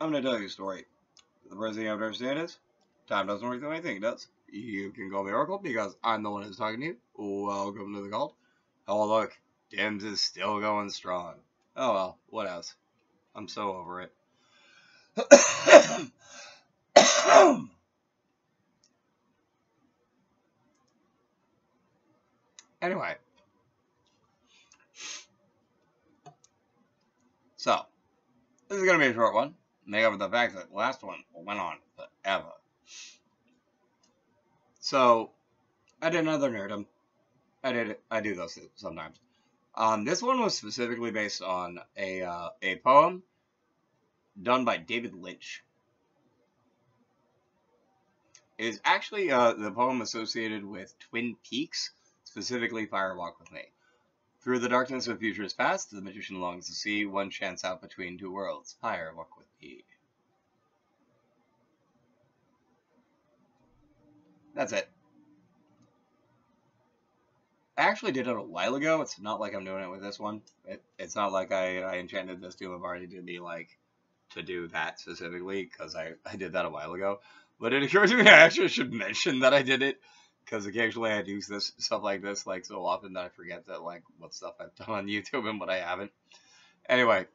I'm going to tell you a story. The first thing you have to understand is, time doesn't work the way I think it does. You can call me Oracle because I'm the one who's talking to you. Welcome to the cult. Oh, look, Dims is still going strong. Oh well, what else? I'm so over it. anyway. So, this is going to be a short one. Make up for the fact that the last one went on forever. So, I did another nerdum. I did I do those sometimes. Um, this one was specifically based on a uh, a poem done by David Lynch. It is actually uh, the poem associated with Twin Peaks, specifically Fire Walk with Me. Through the darkness of futures past, the magician longs to see one chance out between two worlds. Fire Walk with Me. That's it. I actually did it a while ago. It's not like I'm doing it with this one. It, it's not like I, I enchanted this Doom of Already to be like to do that specifically because I, I did that a while ago. But it occurred to me I actually should mention that I did it because occasionally I do this stuff like this like so often that I forget that like what stuff I've done on YouTube and what I haven't. Anyway,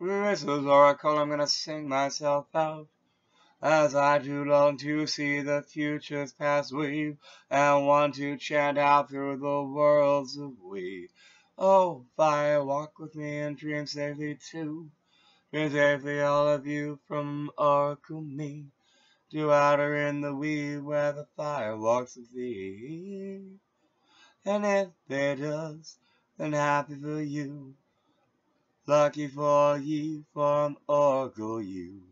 this is Oracle. I'm gonna sing myself out. As I do long to see the future's past weave, and want to chant out through the worlds of we. Oh, fire, walk with me and dream safely too. Dream safely, all of you, from Oracle me. To outer in the weed where the fire walks with thee. And if it does, then happy for you. Lucky for ye from Oracle you.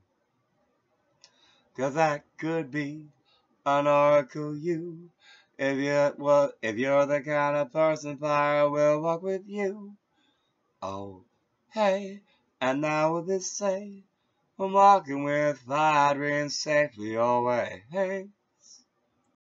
Cause that could be an oracle you. If you're, well, if you're the kind of person fire will walk with you. Oh, hey, and now with this say, I'm walking with dreams safely away. Hey,